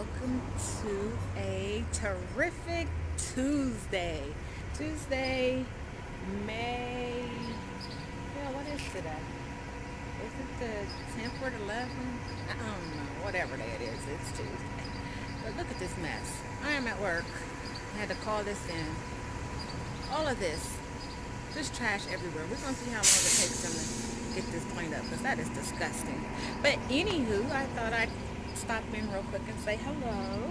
welcome to a terrific Tuesday. Tuesday, May, yeah, what is today? Is it the 10th or the 11th? I don't know, whatever day it is, it's Tuesday. But look at this mess. I am at work. I had to call this in. All of this, just trash everywhere. We're to see how long it takes them to get this cleaned up because that is disgusting. But anywho, I thought I'd stop in real quick and say hello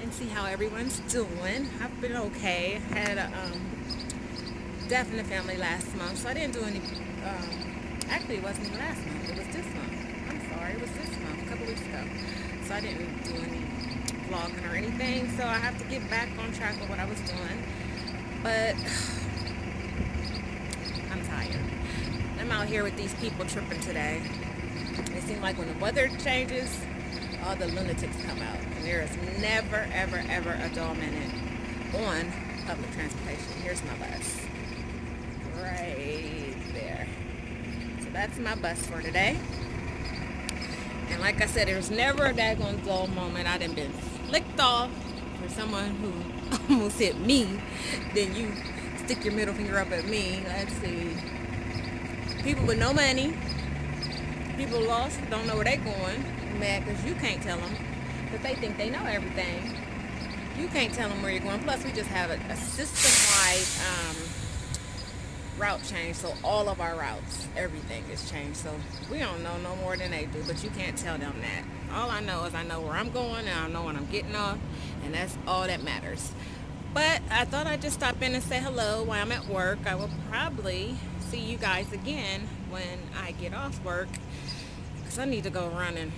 and see how everyone's doing. I've been okay. Had a um, death in the family last month, so I didn't do any. Um, actually, it wasn't even last month. It was this month. I'm sorry, it was this month, a couple weeks ago. So I didn't do any vlogging or anything. So I have to get back on track with what I was doing. But I'm tired. I'm out here with these people tripping today. It seems like when the weather changes, all the lunatics come out. And there is never, ever, ever a dull minute on public transportation. Here's my bus. Right there. So that's my bus for today. And like I said, there's never a daggone dull moment. I done been flicked off for someone who almost hit me. Then you stick your middle finger up at me. Let's see. People with no money. People lost, don't know where they're going mad because you can't tell them because they think they know everything. You can't tell them where you're going. Plus, we just have a, a system-wide um, route change, so all of our routes, everything is changed. So we don't know no more than they do, but you can't tell them that. All I know is I know where I'm going and I know when I'm getting off, and that's all that matters. But I thought I'd just stop in and say hello while I'm at work. I will probably see you guys again when I get off work because I need to go running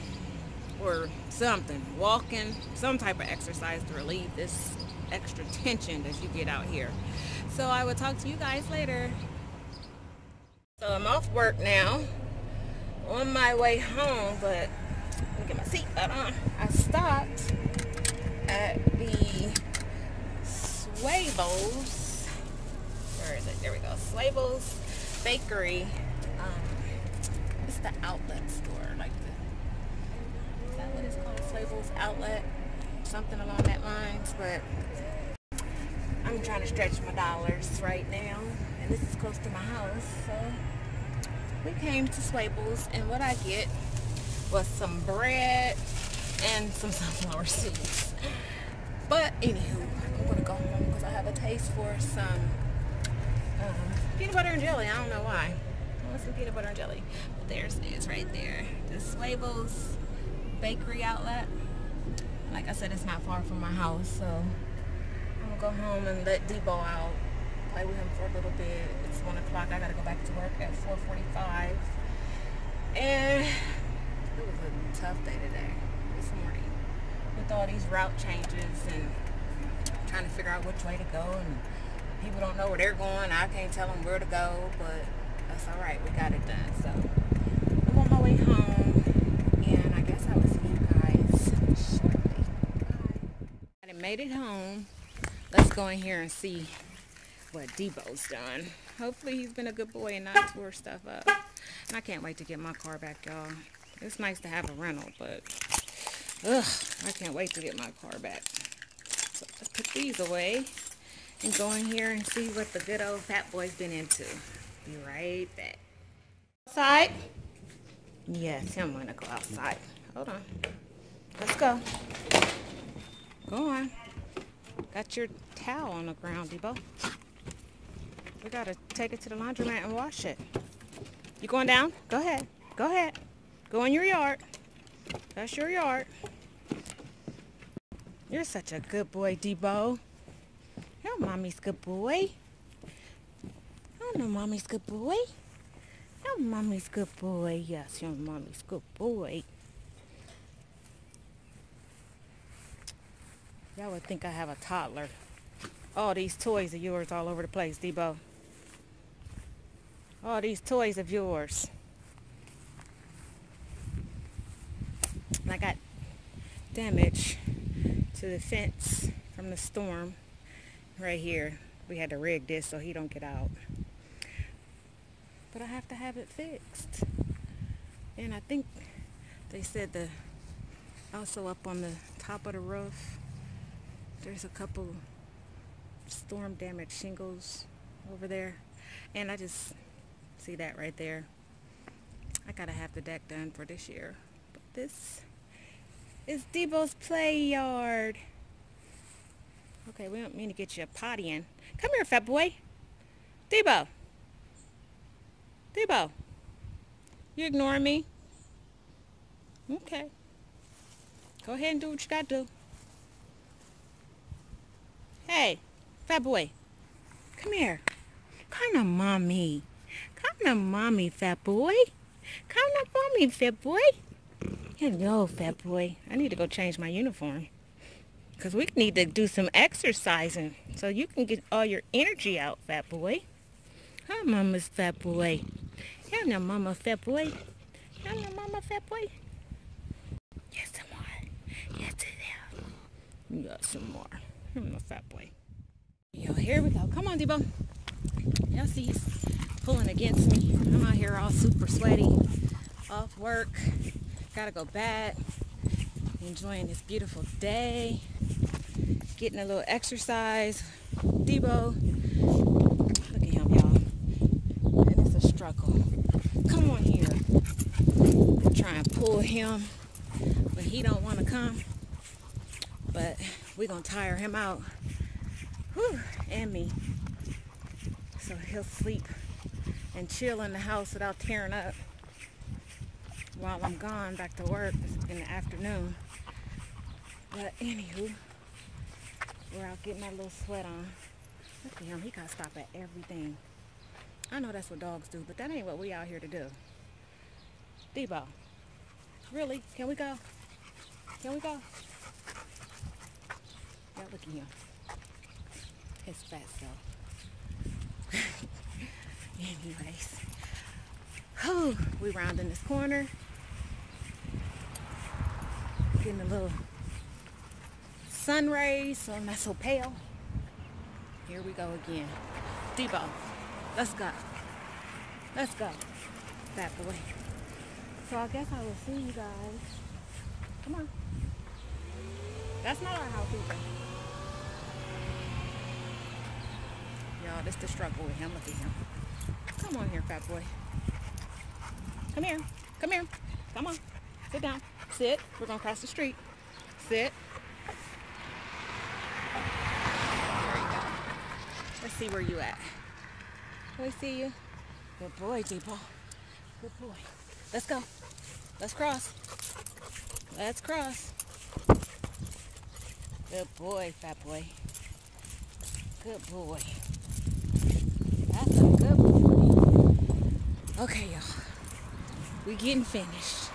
or something, walking, some type of exercise to relieve this extra tension that you get out here. So I will talk to you guys later. So I'm off work now, on my way home, but let me get my seatbelt on. I stopped at the Schwebel's, where is it? There we go, Schwebel's Bakery. Um, it's the outlet store what it's called, Schwebel's Outlet, something along that lines. But I'm trying to stretch my dollars right now, and this is close to my house, so we came to Schwebel's, and what I get was some bread and some sunflower seeds. But anywho, I'm gonna go home because I have a taste for some um, peanut butter and jelly. I don't know why. I want some peanut butter and jelly. But there's it is right there. The Schwebel's bakery outlet. Like I said, it's not far from my house, so I'm gonna go home and let Debo out, play with him for a little bit. It's one o'clock. I gotta go back to work at 4:45, and it was a tough day today, this morning, with all these route changes and trying to figure out which way to go, and people don't know where they're going. I can't tell them where to go, but that's all right. We got it done. So I'm on my way home. Made it home. Let's go in here and see what Debo's done. Hopefully he's been a good boy and not tore stuff up. And I can't wait to get my car back, y'all. It's nice to have a rental, but ugh, I can't wait to get my car back. So let's put these away and go in here and see what the good old fat boy's been into. Be right back. Outside? Yes, I'm gonna go outside. Hold on. Let's go. Go on. Got your towel on the ground, Debo. We gotta take it to the laundromat and wash it. You going down? Go ahead. Go ahead. Go in your yard. That's your yard. You're such a good boy, Debo. You're mommy's good boy. I know mommy's good boy. You're mommy's good boy. Yes, you're mommy's good boy. Y'all would think I have a toddler. All these toys of yours all over the place, Debo. All these toys of yours. I got damage to the fence from the storm right here. We had to rig this so he don't get out. But I have to have it fixed. And I think they said the Also up on the top of the roof, there's a couple storm damaged shingles over there. And I just see that right there. I gotta have the deck done for this year. But this is Debo's play yard. Okay, we don't mean to get you a potty in. Come here, fat boy. Debo. Debo. You ignoring me? Okay. Go ahead and do what you gotta do. Hey, fat boy. Come here. Come to mommy. Come to mommy, fat boy. Come to mommy, fat boy. Hello, fat boy. I need to go change my uniform. Because we need to do some exercising so you can get all your energy out, fat boy. Hi, mama's fat boy. Hello, mama, fat boy. Hello, mama, fat boy. Yes, some more. Yes, it is. You got some more. I'm a fat boy. Yo, here we go. Come on, Debo. Y'all see he's pulling against me. I'm out here all super sweaty, off work. Gotta go back. Enjoying this beautiful day. Getting a little exercise. Debo. Look at him, y'all. And it's a struggle. Come on here. Try and pull him, but he don't want to come. But we're gonna tire him out. Whew, and me so he'll sleep and chill in the house without tearing up while I'm gone back to work in the afternoon. But anywho, we're out getting that little sweat on. Look at him, he gotta stop at everything. I know that's what dogs do, but that ain't what we out here to do. Debo, really? Can we go? Can we go? Look at him. His fat self. Anyways, whew, we rounding this corner. Getting a little sun rays, so I'm not so pale. Here we go again. Debo, let's go. Let's go. That boy. So I guess I will see you guys. Come on. That's not our house either. Y'all, this the struggle with him. Look at him. Come on here, fat boy. Come here. Come here. Come on. Sit down. Sit. We're going to cross the street. Sit. There you go. Let's see where you at. We see you? Good boy, Debo. Good boy. Let's go. Let's cross. Let's cross. Good boy, fat boy. Good boy. That's a good boy. Okay, y'all. We getting finished.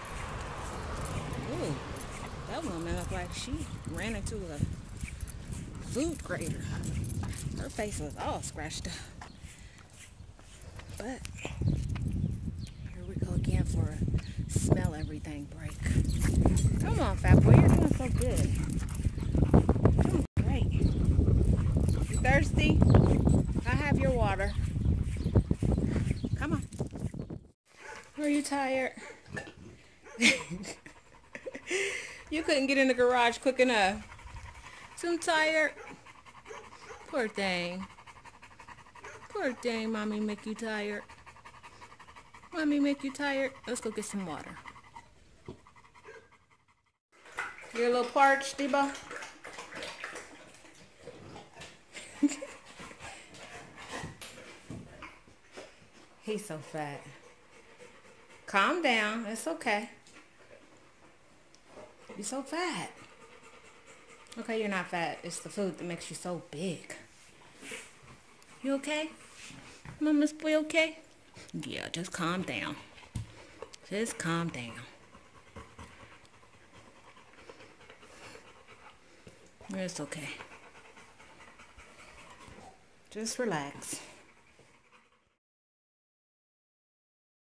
Ooh, that woman looked like she ran into a food grater. Her face was all scratched up. But here we go again for a smell everything break. Come on, fat boy, you're doing so good. Doing great. You thirsty? I have your water. Come on. Are you tired? you couldn't get in the garage quick enough. So I'm tired. Poor thing. Poor thing, mommy make you tired. Mommy make you tired? Let's go get some water. You're a little parched, Debo? He's so fat. Calm down. It's okay. You're so fat. Okay, you're not fat. It's the food that makes you so big. You okay? Mama's boy okay? Yeah, just calm down. Just calm down. It's okay. Just relax.